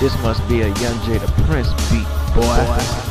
This must be a Young Jada Prince beat, boy.